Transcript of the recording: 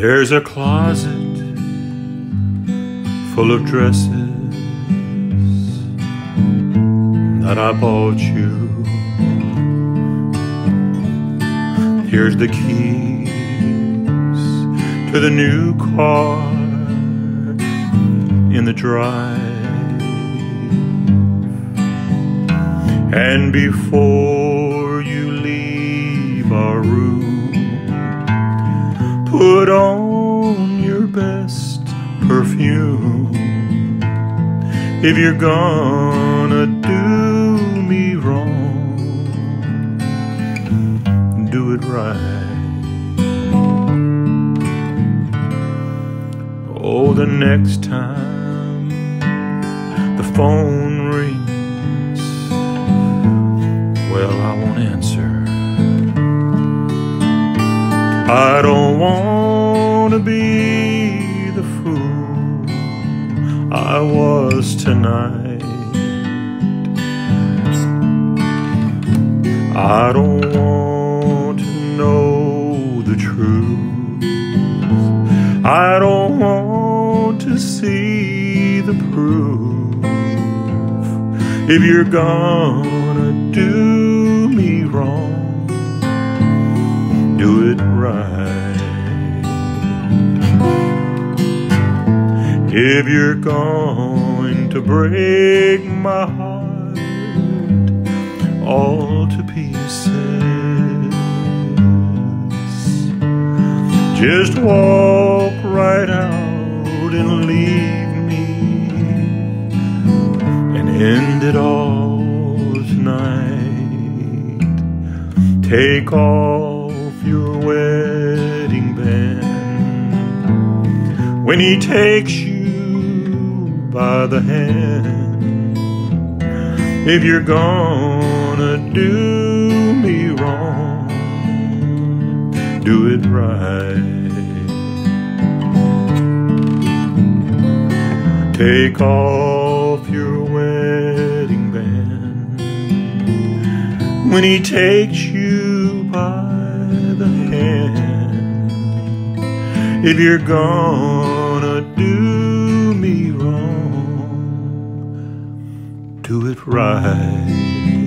There's a closet full of dresses that I bought you. Here's the keys to the new car in the drive. And before put on your best perfume. If you're gonna do me wrong, do it right. Oh, the next time the phone rings, well, I won't answer. I don't want to be the fool I was tonight. I don't want to know the truth. I don't want to see the proof. If you're gonna do If you're going to break my heart all to pieces, just walk right out and leave me and end it all tonight. Take off your wedding band when he takes you by the hand. If you're gonna do me wrong, do it right. Take off your wedding band when he takes you by the hand. If you're gonna do me do it right.